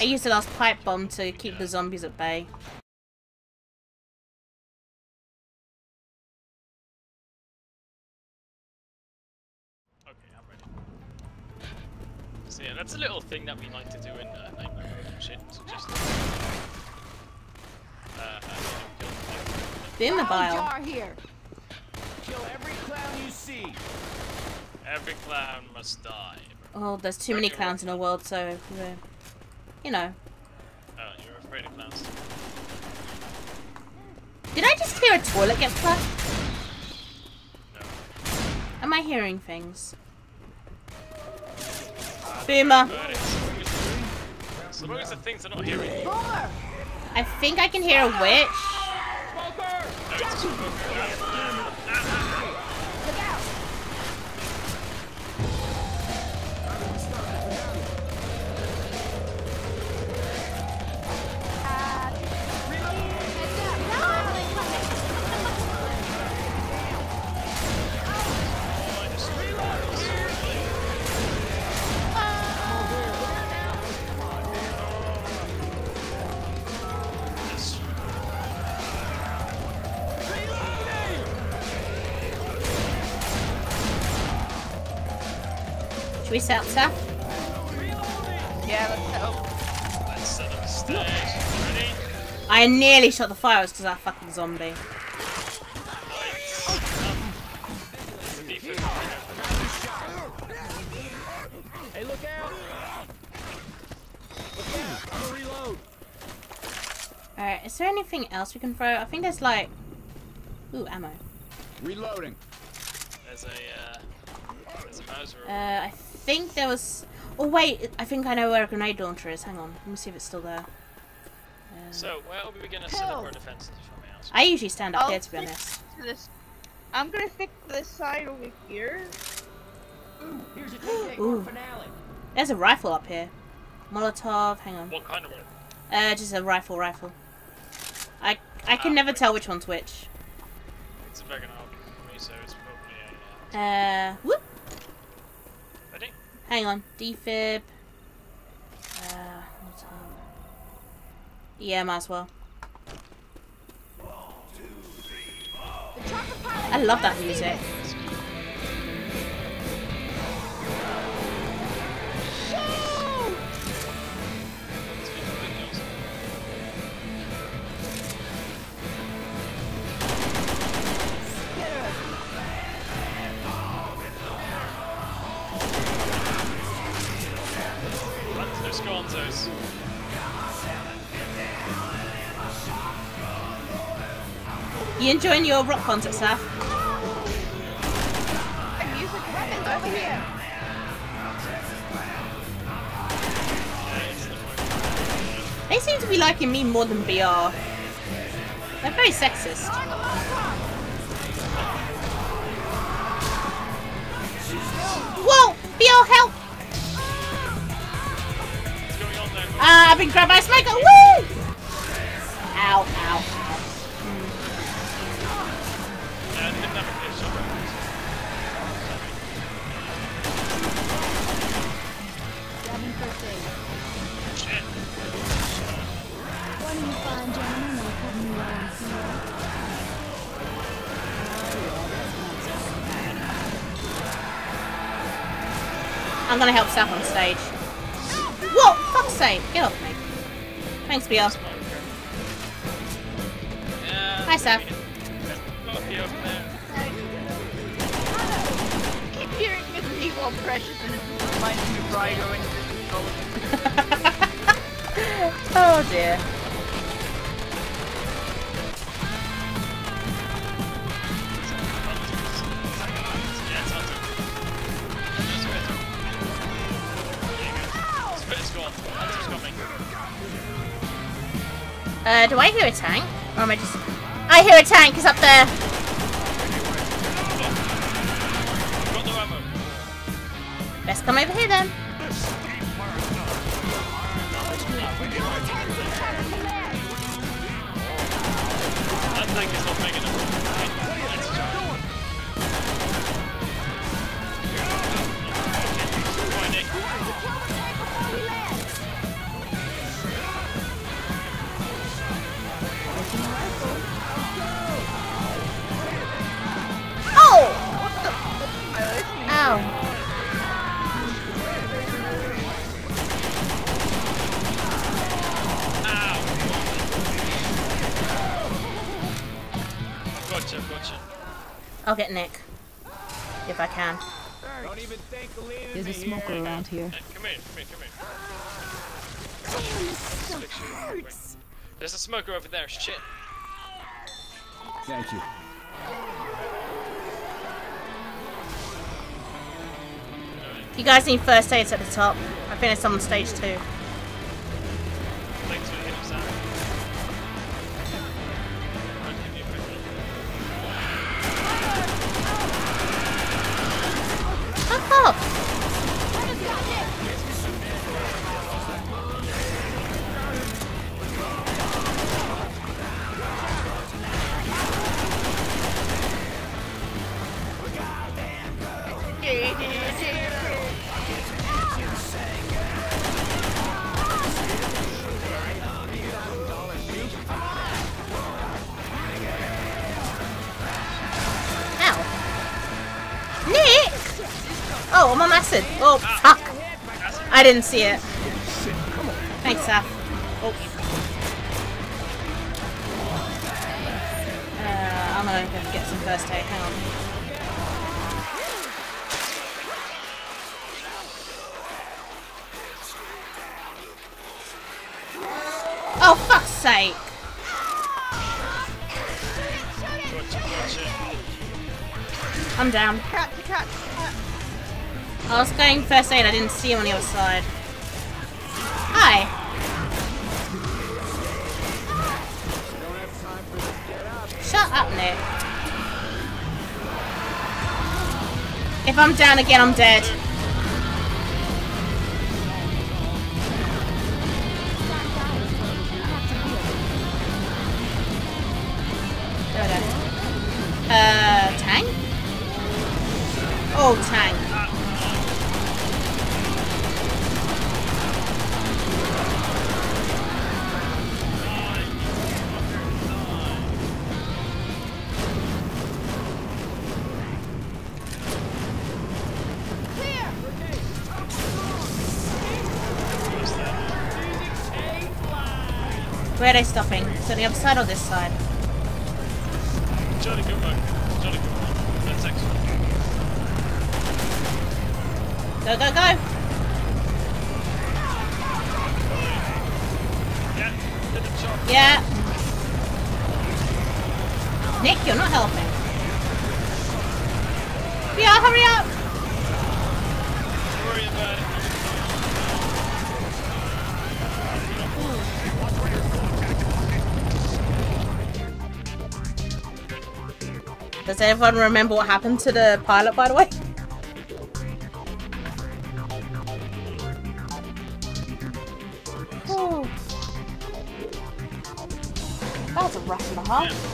I used the last pipe bomb to keep the zombies at bay. Okay, I'm ready. So yeah, that's a little thing that we like to do in uh, Nightmare Mode and shit. So just. Uh, uh, kill Boomer Clown bile. jar here. Kill every clown you see. every clown must die. Oh, there's too many clowns in the world, so we're- you know. Oh, you're afraid of clowns. Did I just hear a toilet get flushed? No. Am I hearing things? Boomer. So long as the things are not hearing you. I think I can hear a witch. Should we set up stuff? Yeah, let's go. Let's set up the stage. Ready? I nearly shot the fire because that fucking zombie. Hey, look out! Look out! I'm gonna. Alright, is there anything else we can throw? I think there's like... Ooh, ammo. Reloading. There's a uh, there's a Mauser. Uh, I think there was... Oh wait, I think I know where a grenade launcher is. Hang on, let me see if it's still there. Uh, So where are we gonna set up our defenses, if I may ask? I usually stand up I'll here to be honest. to this. I'm gonna stick to this side over here. Ooh, here's a take Ooh. finale. There's a rifle up here. Molotov, hang on. What kind of one? Uh, just a rifle, rifle. I I can Ah, never wait. tell which one's which. It's a Vegan Arc for me, so it's probably a. Uh, Uh, whoop. Hang on. Defib. Uh. Yeah, might as well. I love that music. Run gonzos. You enjoying your rock concert, Seth? And music Weapons over here. They seem to be liking me more than BR. They're very sexist. Throwing a Molotov. Whoa! BR, help! Ah, I've been grabbed by a smoker. Woo! Ow, ow, I'm gonna help Seth on stage. Whoa! Fuck's sake! Get off me. Thanks, BR. Yeah. Hi, Seth. Got a few over there. keep hearing Miss Evil Precious and it reminds me of Ryder and oh dear. Uh, do I hear a tank? Or am I just... I hear a tank! It's up there! Let's come over here then. That tank is not big enough. I'll get Nick. If I can. Don't even think There's a smoker here. around here. Come here, come here, come here. Damn, this stuff hurts. There's a smoker over there, shit. Thank you. You guys need first aids at the top. I think it's on stage two. Acid. Oh, fuck. I didn't see it. Thanks, Saf. Oh. Uh, I'm gonna get some first aid. Hang on. Oh, fuck's sake. I'm down. Cat, cat. I was going first aid, I didn't see him on the other side. Hi. Shut up, Nick. If I'm down again, I'm dead. There. Uh, Tank? Oh, Tank. Where are they stopping? So the other side or this side? Jolly good one. Jolly good one. That's excellent. Go, go, go! Yeah, did the job. Yeah. Nick, you're not helping. Yeah, hurry up! Don't worry about it. Does everyone remember what happened to the pilot, by the way? That was a rough and a half.